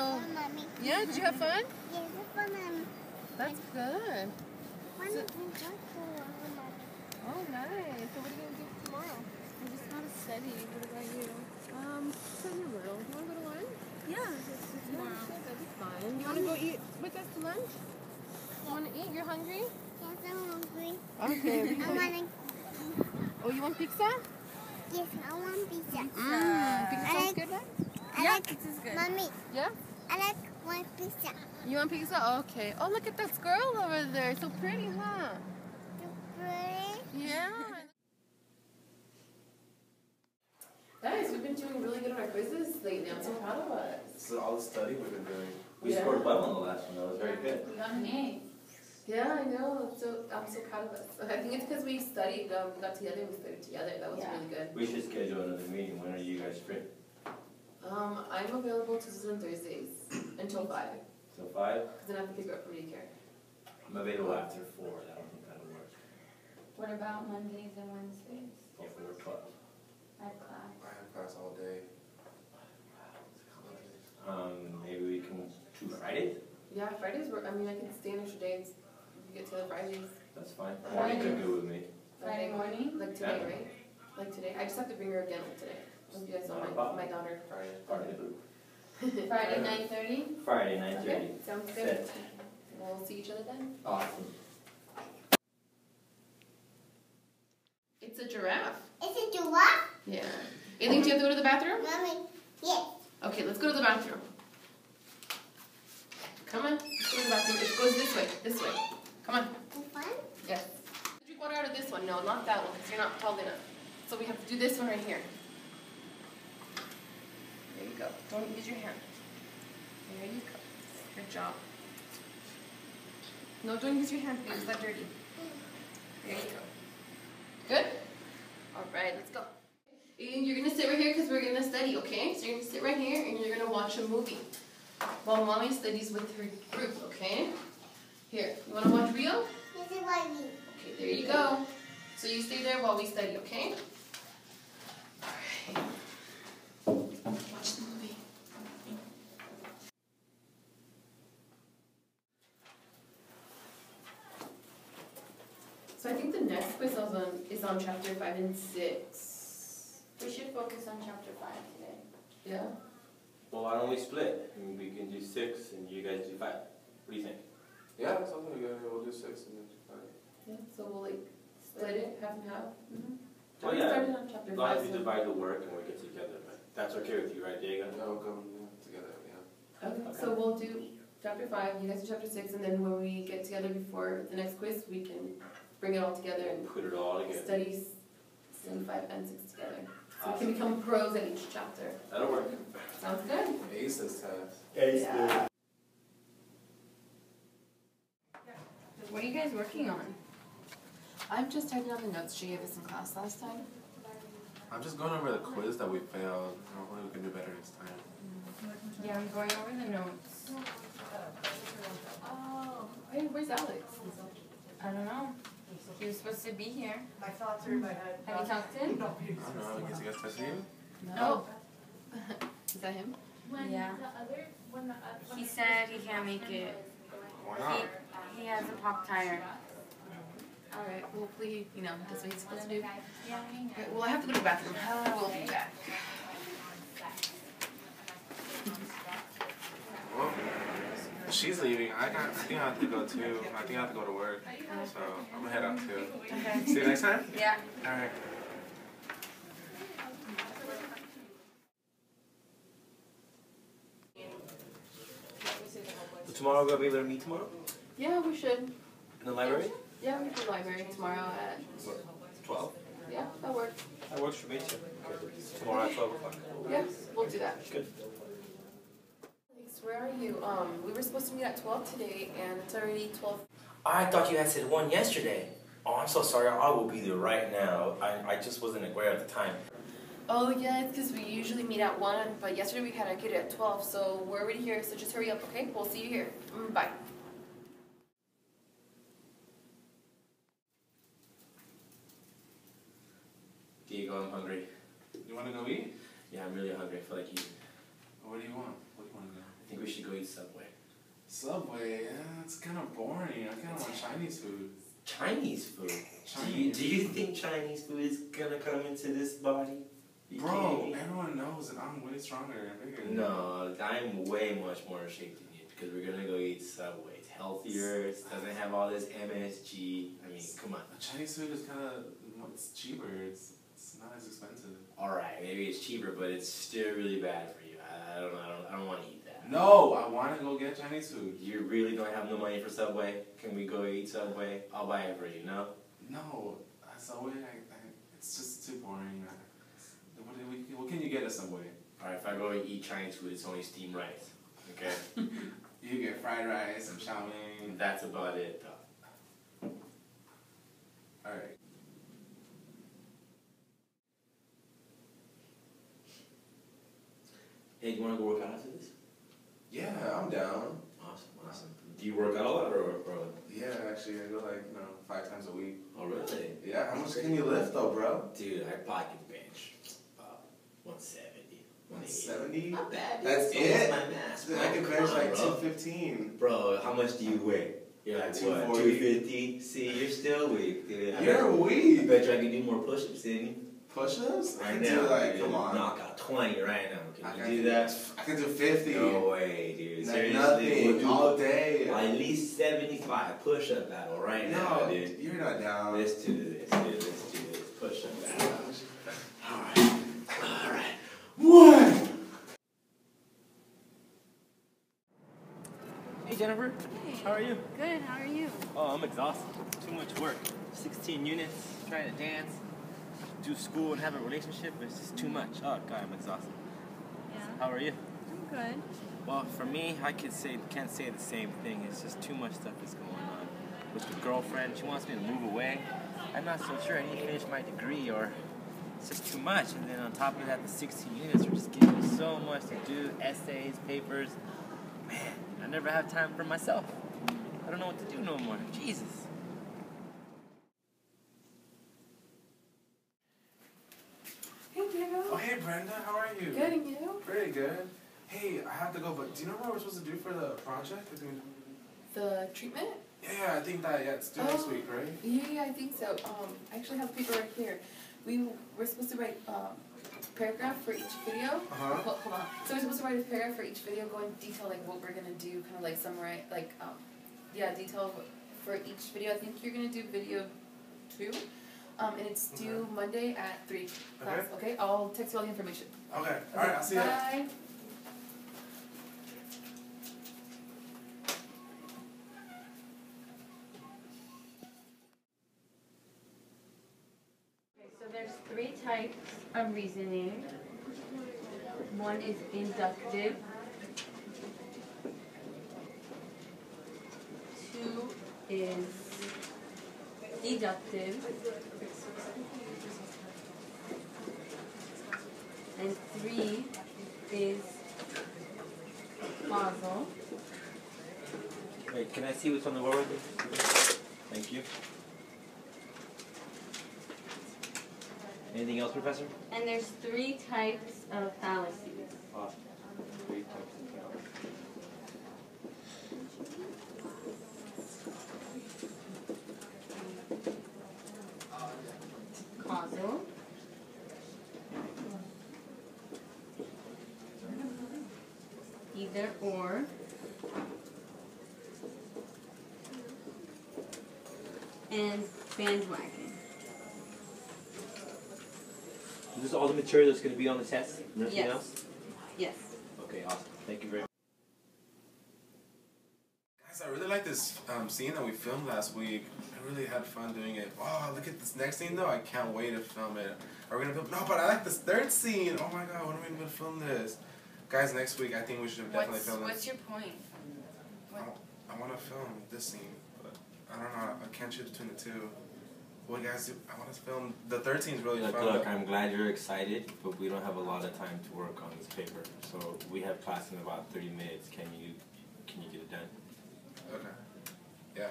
So, Mommy. yeah, did you have fun? Yes, mommy. That's good. One is just for mommy. Oh, nice. So, what are you going to do tomorrow? I just got a study. What about you? Um, send your little. You want to go to lunch? Yeah, just tomorrow. Yeah, that'd be fun. You want to go eat with us to lunch? You want to eat? You're hungry? Yes, I'm hungry. Okay. I can- want to. oh, you want pizza? Yes, I want pizza. Mmm, pizza sounds like- good, right? I Yeah, like, pizza's good. mommy. Yeah? I like one pizza. You want pizza? Okay. Oh, look at that girl over there. So pretty, huh? The bread. Yeah. Guys, we've been doing really good on our quizzes lately. I'm so proud of us. This is all the study we've been doing. We Yeah. scored well on the last one. That was very good. We got an A. Yeah, I know. So I'm so proud of us. I think it's because we studied, um, got together, we studied together. That was Yeah. really good. We should schedule another meeting. When are you guys free? Um, I'm available Tuesdays and Thursdays until five, Till five? because then I have to pick her up from daycare. I'm available after four. I don't think that'll work. What about Mondays and Wednesdays? Before twelve. I have class. I have class all day. Um, maybe we can do Fridays? Yeah, Fridays work. I mean, I can stay an extra day and s- we get together Fridays. That's fine. Morning could do with me. Friday morning? Like today, Yeah. right? Like today. I just have to bring her again like today. Hope you guys know my, my daughter. Friday. Friday. Friday, nine thirty? Friday, nine Okay, sounds good. We'll see each other then. Awesome. It's a giraffe. Is it giraffe? Yeah. Aileen, do you have to go to the bathroom? Mommy. Yes. Okay, let's go to the bathroom. Come on, let's go to the bathroom. It goes this way, this way. Come on. You fun? Yes. Drink water out of this one. No, not that one, because you're not tall enough. So we have to do this one right here. There you go. Don't use your hand. There you go. Good job. No, don't use your hand, please. It's not dirty. There you go. Good? All right, let's go. And you're gonna sit right here because we're gonna study, okay? So you're gonna sit right here and you're gonna watch a movie while mommy studies with her group, okay? Here, you wanna watch Rio? This is what. Okay, there you go. So you stay there while we study, okay? Alright. Watch the movie. So I think the next quiz is on, is on chapter five and six. We should focus on chapter five today. Yeah? Well, why don't we split? I mean, we can do six and you guys do five. What do you think? Yeah, that sounds really good. We'll do six and then do five. Yeah, so we'll like split it half and half. Mhm. Well, We yeah. started on chapter As long five. as we so- divide the work and we get together, but that's okay with you, right, Diego? Yeah, we'll come yeah, together. Yeah. Okay, so we'll do chapter five, you guys do chapter six, and then when we get together before the next quiz, we can bring it all together And put it all together. study, s- five and six together. So we can become pros at each chapter. That'll work. Sounds good? Ace this test. Yeah. What are you guys working on? I'm just typing out the notes she gave us in class last time. I'm just going over the quiz that we failed. Hopefully we can do better next time. Yeah, I'm going over the notes. Oh, hey, where's Alex? I don't know. He was supposed to be here. My thoughts are in my head. Have you talked to him? I don't know. I guess you guys tested you? No. Is that him? Yeah. He said he can't make it. Why He, not? he has a pop tire. Alright, well, hopefully, you know, that's what he's supposed to do. Yeah. Okay, well, I have to go to the bathroom. I will be back. Well, she's leaving. I got. I think I have to go too. I think I have to go to work. So I'm gonna head out too. Okay. See you next time. Yeah. All right. So tomorrow we'll be able to meet tomorrow Yeah, we should. in the library? Yeah, we should library tomorrow at, Twelve. yeah, that works. That works for me too. Tomorrow at twelve o'clock. Yeah, we'll do that. Good. Alex, where are you? Um, we were supposed to meet at twelve today and it's already twelve. I thought you had said one yesterday. Oh, I'm so sorry. I will be there right now. I, I just wasn't aware at the time. Oh yeah, it's because we usually meet at one, but yesterday we had to get it at twelve, so we're already here, so just hurry up, okay? We'll see you here. Mm, bye. Diego, I'm hungry. You want to go eat? Yeah, I'm really hungry. I feel like eating. What do you want? What do you want to go? I think we should go eat Subway. Subway, yeah, it's kind of boring. I kind of want Chinese food. Chinese food. Do you, do you think Chinese food is gonna come into this body? You Bro, everyone knows that I'm way stronger and bigger. No, I'm way much more in shape than you because we're gonna go eat Subway. It's healthier. It doesn't have all this MSG. I mean, come on. Chinese food is kind of it's cheaper. It's it's not as expensive. All right, maybe it's cheaper, but it's still really bad for you. I, I don't know. I don't, I don't want to eat. No, I want to go get Chinese food. You really don't have no money for Subway? Can we go eat Subway? I'll buy it for you. No. No, Subway, I, I, it's just too boring. I, what, we, what can you get at Subway? All right, if I go eat Chinese food, it's only steamed rice. Okay. You get fried rice and chow mein. That's about it, though. All right. Hey, do you want to go work out after this? Yeah, I'm down. Awesome, awesome. Do you work out a lot or, or? Yeah, actually, I go like you know five times a week. Oh, really? Yeah, how much can you lift though, bro? Dude, I probably can bench about 170, 180. Seventy. Not bad. That's It's it? my mass. Dude. I can bench on, like bro. two fifteen. Bro, how much do you weigh? You're like, what, 240. 250? See, you're still weak, dude. I You're bet, I weak. bet you I can do more push-ups than you. Push-ups? I Right can now, do like, dude. come on. Knock out 20 right now. I Can can you do that? I can do fifty. No way, dude. Like Seriously, nothing we'll do all day. at least 75 push-up battle right now, no, dude. you're not down. Let's do this, dude. Let's do this. Push-up battle. Alright. Alright. One! Hey Jennifer, how are you? Good, how are you? Oh, I'm exhausted. Too much work. 16 units, trying to dance, do school and have a relationship. It's just too much. Oh God, I'm exhausted. Yeah, How are you? I'm good. Well, for me, I could say can't say the same thing. It's just too much stuff that's going on. With the girlfriend, she wants me to move away. I'm not so sure I need to finish my degree or it's just too much. And then on top of that, the 16 units are just giving me so much to do, essays, papers. Man, I never have time for myself. I don't know what to do no more. Jesus. Hey, Diego. Oh, hey Brenda, how are you? Good, and you? Pretty good. Hey, I have to go, but do you know what we're supposed to do for the project? I think, The treatment? yeah, I think that, yeah, it's due next Oh. weck, right? Yeah, yeah, I think so. Um, I actually have paper right here. We we're supposed to write um paragraph for each video. Uh-huh. Hold, hold on. So we're supposed to write a paragraph for each video, going detail like what we're gonna do, kind of like summarize, like um, yeah, detail for each video. I think you're gonna do video two, um, and it's due Monday at three. Class. Okay. I'll text you all the information. Okay, alright, I'll see you. Bye. Okay, so there's three types of reasoning. One is inductive. Two is deductive. And three is causal. Wait, can I see what's on the board? Thank you. Anything else, Professor? And there's three types of fallacies. Awesome. Three types of fallacy. causal. Either or. And bandwagon. Is this all the material that's going to be on the test? Nothing Yes. else? Yes. Okay, awesome. Thank you very much. Guys, I really like this um, scene that we filmed last week. I really had fun doing it. Wow, look at this next scene though. I can't wait to film it. Are we gonna film? No, but I like this third scene. Oh my god, when are we gonna film this? Guys, next week I think we should have definitely What's, film what's this. your point? I, I want to film this scene, but I don't know. I can't choose between the two. What guys do? I want to film the third scene's really Look, fun. look, I'm glad you're excited, but we don't have a lot of time to work on this paper. So we have class in about 30 minutes. Can you, can you get it done? Okay. Yeah.